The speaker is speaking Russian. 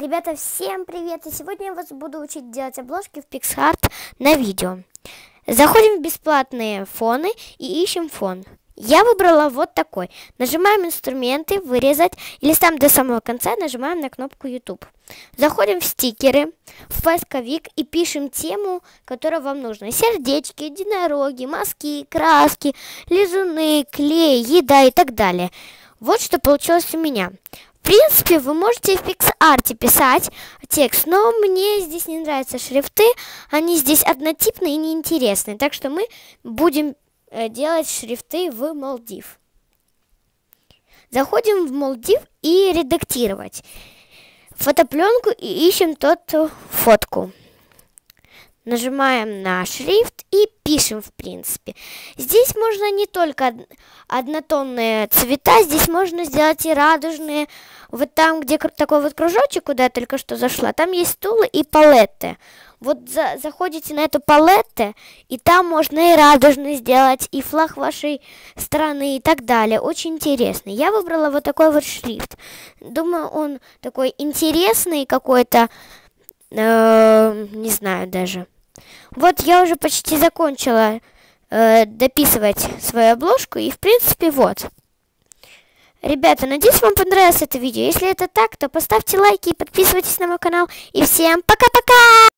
Ребята, всем привет! И сегодня я вас буду учить делать обложки в PixArt на видео. Заходим в бесплатные фоны и ищем фон. Я выбрала вот такой. Нажимаем инструменты, вырезать, и листаем до самого конца, нажимаем на кнопку YouTube. Заходим в стикеры, в поисковик и пишем тему, которая вам нужна. Сердечки, единороги, мазки, краски, лизуны, клей, еда и так далее. Вот что получилось у меня. В принципе, вы можете в PixArt писать текст, но мне здесь не нравятся шрифты, они здесь однотипные и неинтересные, так что мы будем э, делать шрифты в Молдив. Заходим в Молдив и редактировать фотопленку и ищем тот фотку. Нажимаем на шрифт и пишем, в принципе. Здесь можно не только однотонные цвета, здесь можно сделать и радужные. Вот там, где такой вот кружочек, куда я только что зашла, там есть стулы и палеты. Вот за, заходите на эту палету, и там можно и радужный сделать, и флаг вашей страны и так далее. Очень интересный. Я выбрала вот такой вот шрифт. Думаю, он такой интересный какой-то, э, не знаю даже. Вот я уже почти закончила э, дописывать свою обложку, и в принципе вот. Ребята, надеюсь, вам понравилось это видео. Если это так, то поставьте лайки и подписывайтесь на мой канал. И всем пока-пока!